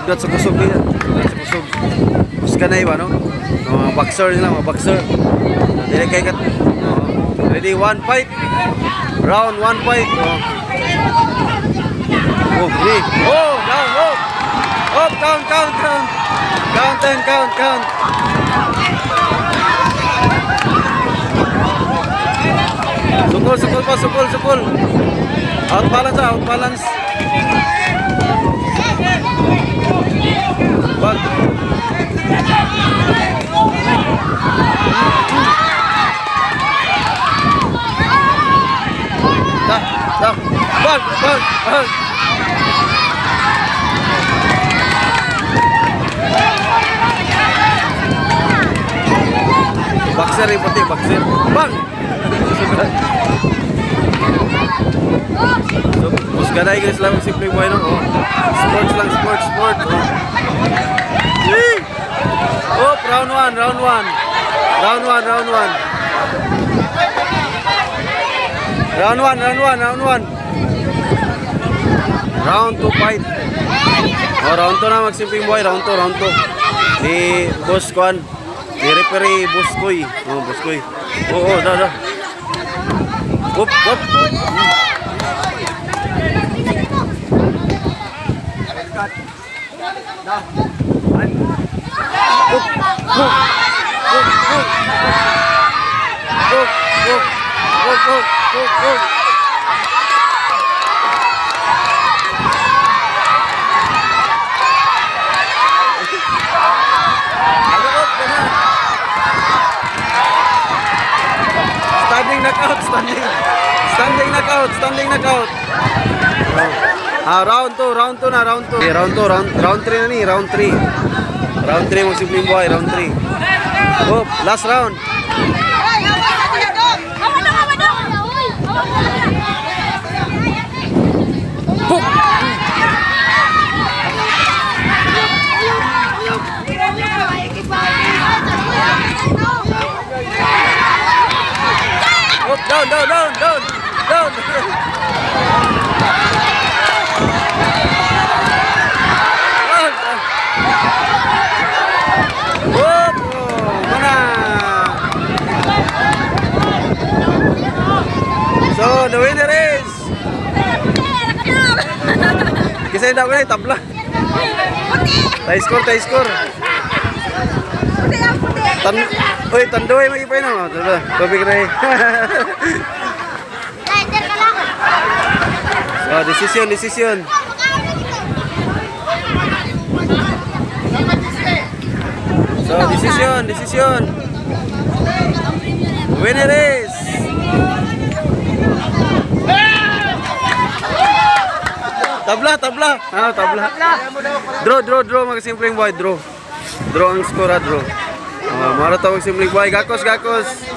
Idot sa kusog niya. Idot sa kusog. Buska na iba, no? Mga boxer nila, mga boxer. Dili kay kat. Ready, one fight. Round, one fight. Oh. Oh, ini. Oh, down, oh. Up, count, count, count. Count, count, count, count. Sukul, sukul pa, sukul, sukul. Out balance, out balance. Bag, bag, bag. Boxer yung pati, boxer. Bang! So, musga na guys lang simple buhay no. Oh. Sports lang, sports, sports. Oh. Oh, round 1, round 1. Round 1, round 1. Round 1, round 1, round 1. Round 2 fight. Oh, round 2 na magsimping buhay, round 2, round 2. Ni Boss Kwan. Ni referee Boss Koy. Oh, Boss Koy. Oh, oh, dah, dah. Up, up. Standing knockout, standing. Standing knockout, standing knockout. Ah, round 2, round 2 na, round 2. Okay, round 2, round, round 3 na ni, round 3. Round 3 mo simpleng buhay, round 3. Oh, last round. Down, down, down, down, down. Hop! Oh, mana? So, the winner is... Kasi hindi ako na tabla. Tie score, tie score. Tan Uy, tandoy magipay na. Tanda, tubig na eh. so, decision, decision. So, decision, decision. Winner is... Tabla, tabla. Ah, tabla. Draw, draw, draw. Magsimpleng boy, draw. Draw ang score, ah, draw. Ah, mara tawag simpleng boy. Gakos, gakos.